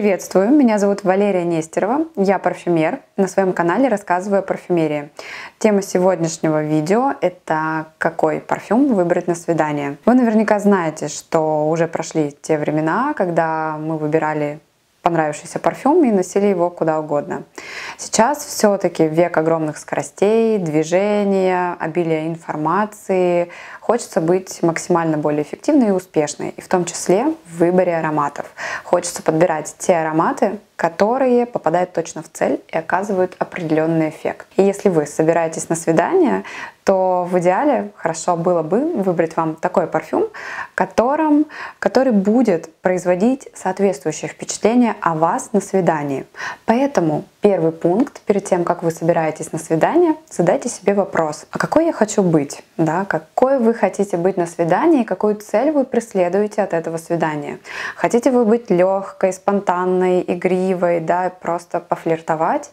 Приветствую, меня зовут Валерия Нестерова, я парфюмер. На своем канале рассказываю о парфюмерии. Тема сегодняшнего видео – это какой парфюм выбрать на свидание. Вы наверняка знаете, что уже прошли те времена, когда мы выбирали понравившийся парфюм и носили его куда угодно. Сейчас все-таки век огромных скоростей, движения, обилия информации. Хочется быть максимально более эффективной и успешной, и в том числе в выборе ароматов. Хочется подбирать те ароматы, которые попадают точно в цель и оказывают определенный эффект. И если вы собираетесь на свидание, то в идеале хорошо было бы выбрать вам такой парфюм, которым, который будет производить соответствующее впечатление о вас на свидании. Поэтому первый пункт перед тем, как вы собираетесь на свидание, задайте себе вопрос, а какой я хочу быть? Да? Какой вы хотите быть на свидании, какую цель вы преследуете от этого свидания? Хотите вы быть легкой, спонтанной, игривой, да, просто пофлиртовать,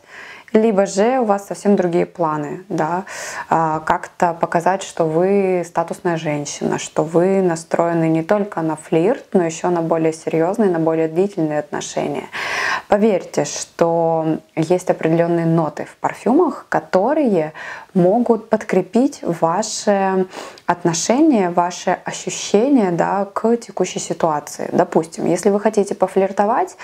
либо же у вас совсем другие планы, да, а, как-то показать, что вы статусная женщина, что вы настроены не только на флирт, но еще на более серьезные, на более длительные отношения. Поверьте, что есть определенные ноты в парфюмах, которые могут подкрепить ваши отношения, ваши ощущения да, к текущей ситуации. Допустим, если вы хотите пофлиртовать,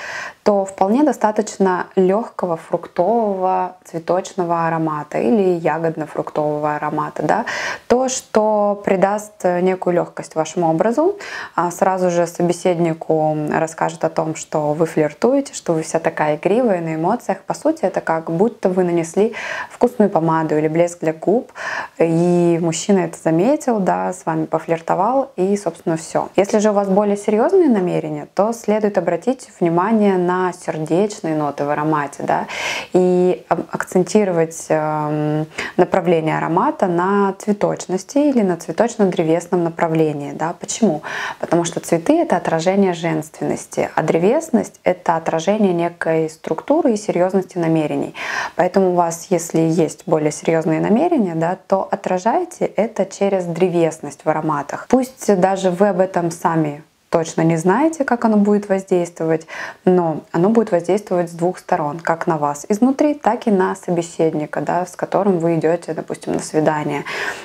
то вполне достаточно легкого фруктового цветочного аромата или ягодно-фруктового аромата. Да? То, что придаст некую легкость вашему образу, а сразу же собеседнику расскажет о том, что вы флиртуете, что вы вся такая игривая на эмоциях. По сути, это как будто вы нанесли вкусную помаду или блеск для губ, и мужчина это заметил, да, с вами пофлиртовал, и, собственно, все. Если же у вас более серьезные намерения, то следует обратить внимание на сердечные ноты в аромате, да, и акцентировать э, направление аромата на цветочности или на цветочно-древесном направлении, да. Почему? Потому что цветы — это отражение женственности, а древесность — это отражение некой структуры и серьезности намерений. Поэтому у вас, если есть более серьезные намерения, да, то отражайте это через древесность в ароматах. Пусть даже вы об этом сами точно не знаете, как оно будет воздействовать, но оно будет воздействовать с двух сторон, как на вас изнутри, так и на собеседника, да, с которым вы идете, допустим, на свидание.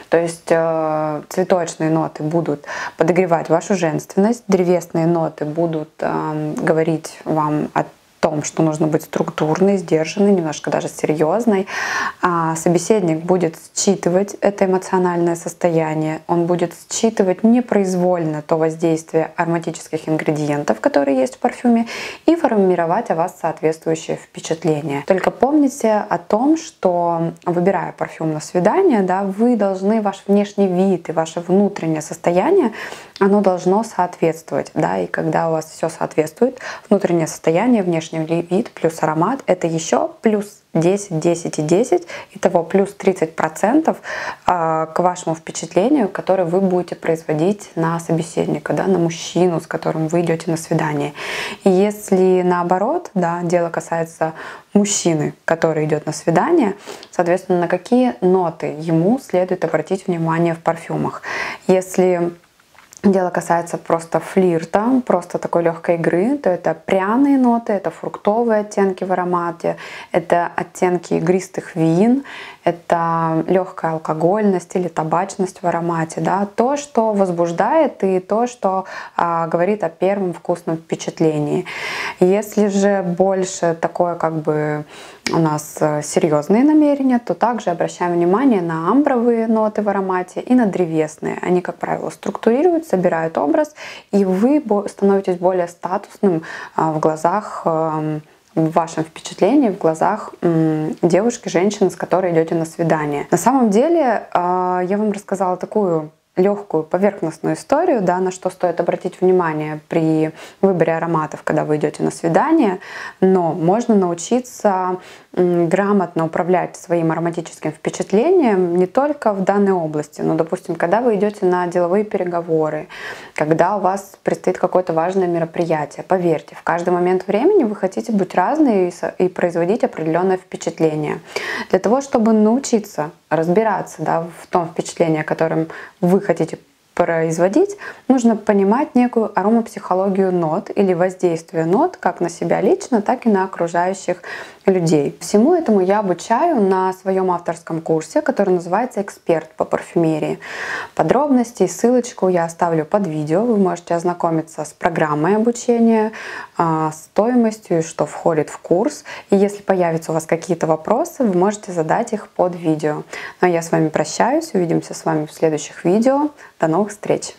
То есть э, цветочные ноты будут подогревать вашу женственность, древесные ноты будут э, говорить вам о том, что нужно быть структурной, сдержанной, немножко даже серьезной. А собеседник будет считывать это эмоциональное состояние, он будет считывать непроизвольно то воздействие ароматических ингредиентов, которые есть в парфюме, и формировать о вас соответствующее впечатление. Только помните о том, что выбирая парфюм на свидание, да, вы должны ваш внешний вид и ваше внутреннее состояние оно должно соответствовать, да, и когда у вас все соответствует, внутреннее состояние, внешний вид плюс аромат, это еще плюс 10, 10 и 10, итого плюс 30% а, к вашему впечатлению, которое вы будете производить на собеседника, да, на мужчину, с которым вы идете на свидание. И если наоборот, да, дело касается мужчины, который идет на свидание, соответственно, на какие ноты ему следует обратить внимание в парфюмах. Если дело касается просто флирта, просто такой легкой игры, то это пряные ноты, это фруктовые оттенки в аромате, это оттенки игристых вин, это легкая алкогольность или табачность в аромате, да, то, что возбуждает и то, что а, говорит о первом вкусном впечатлении. Если же больше такое как бы у нас э, серьезные намерения, то также обращаем внимание на амбровые ноты в аромате и на древесные. Они, как правило, структурируют, собирают образ, и вы становитесь более статусным а, в глазах эм, в вашем впечатлении в глазах девушки, женщины, с которой идете на свидание. На самом деле а, я вам рассказала такую легкую поверхностную историю, да, на что стоит обратить внимание при выборе ароматов, когда вы идете на свидание, но можно научиться грамотно управлять своим ароматическим впечатлением не только в данной области, но, допустим, когда вы идете на деловые переговоры, когда у вас предстоит какое-то важное мероприятие. Поверьте, в каждый момент времени вы хотите быть разные и производить определенное впечатление. Для того, чтобы научиться разбираться да, в том впечатлении, которым вы хотите производить, нужно понимать некую аромапсихологию нот или воздействие нот как на себя лично, так и на окружающих людей. Всему этому я обучаю на своем авторском курсе, который называется «Эксперт по парфюмерии». Подробности и ссылочку я оставлю под видео. Вы можете ознакомиться с программой обучения, а, стоимостью, что входит в курс. И если появятся у вас какие-то вопросы, вы можете задать их под видео. Ну а я с вами прощаюсь, увидимся с вами в следующих видео. До новых встреч!